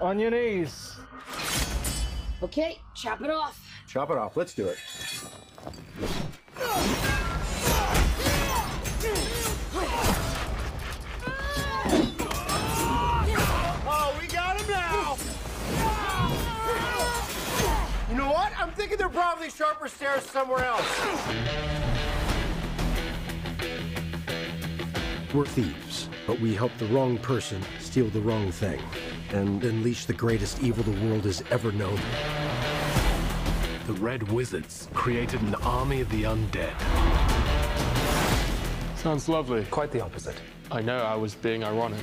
On your knees. Okay, chop it off. Chop it off. Let's do it. Oh, we got him now! You know what? I'm thinking there are probably sharper stairs somewhere else. We're thieves, but we help the wrong person steal the wrong thing and unleash the greatest evil the world has ever known. The Red Wizards created an army of the undead. Sounds lovely. Quite the opposite. I know I was being ironic.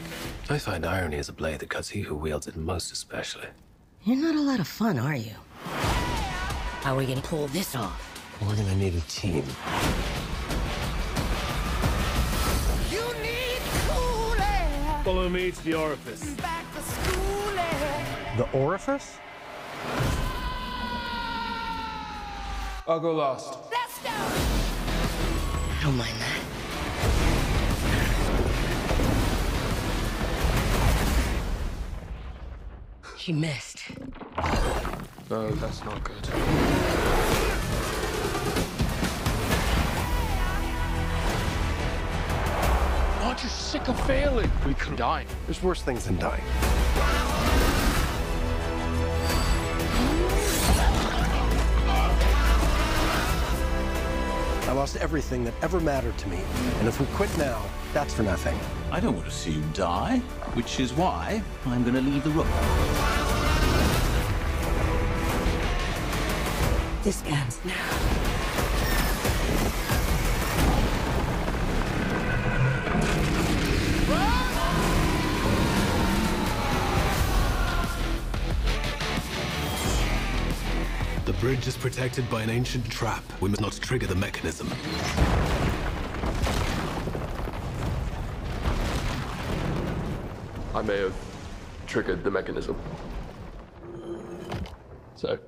I find irony is a blade that cuts he who wields it most especially. You're not a lot of fun, are you? How are we gonna pull this off? We're gonna need a team. Need Follow me to the orifice. The orifice? I'll go last. I don't mind that. She missed. No, that's not good. Aren't you sick of failing? We could die. There's worse things than dying. Lost everything that ever mattered to me. And if we quit now, that's for nothing. I don't want to see you die, which is why I'm going to leave the room. This ends now. Bridge is protected by an ancient trap. We must not trigger the mechanism. I may have triggered the mechanism. So,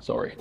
sorry.